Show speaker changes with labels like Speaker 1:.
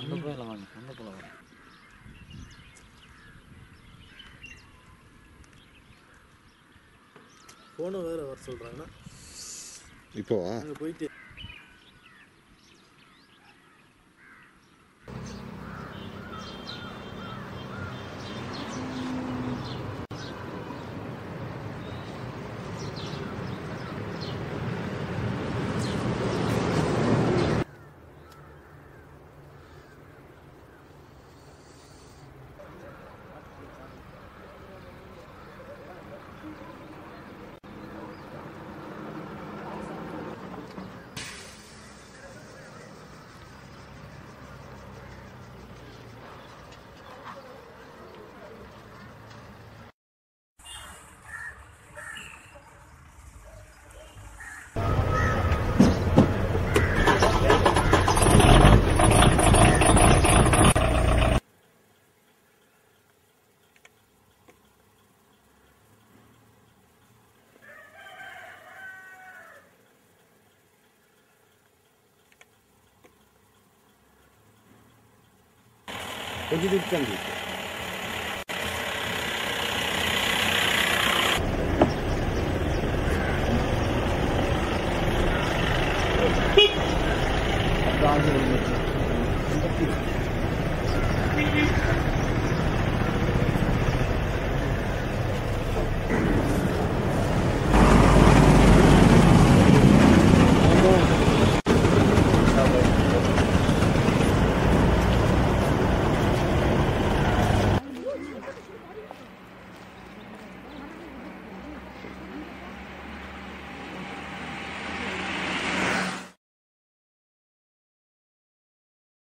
Speaker 1: அந்த போயிடலாம் வாங்க அந்த போல வாங்க.
Speaker 2: ஃபோனும் வேறு வர சொல்கிறாங்கன்னா
Speaker 3: இப்போவா
Speaker 2: அங்கே போயிட்டு
Speaker 3: pozitif kendidir. Daha önce